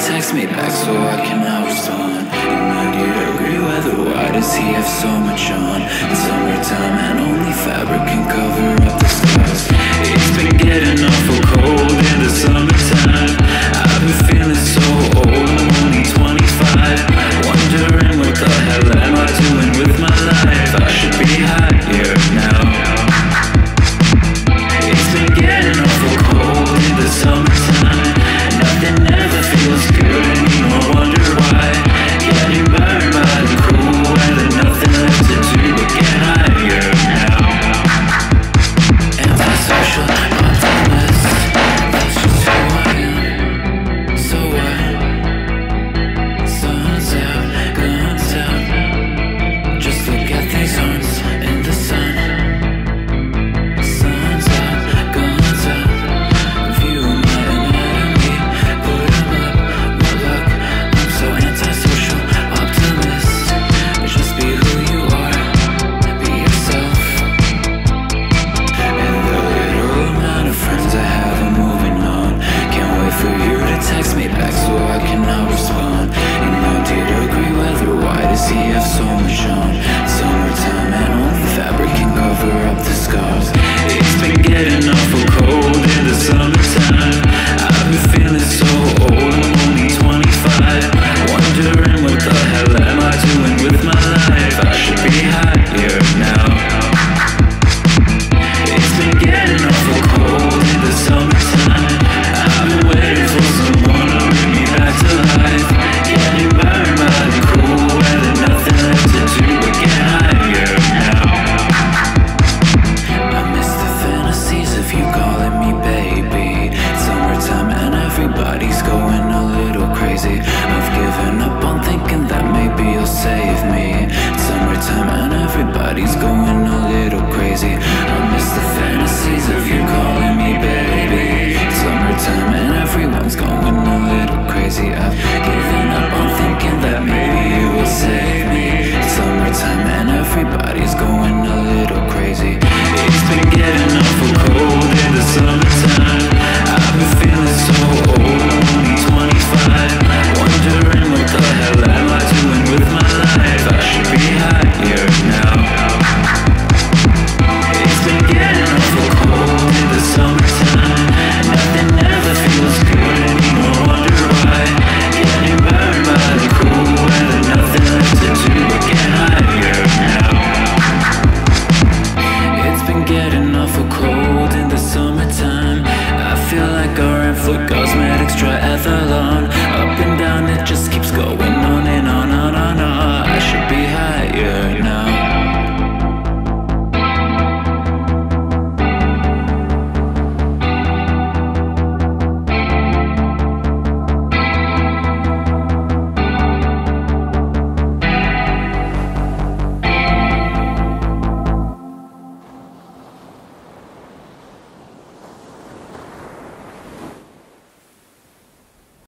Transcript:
text me back so I can now respond in 90 degree weather, why does he have so much on? It's summertime and only fabric can cover he's going.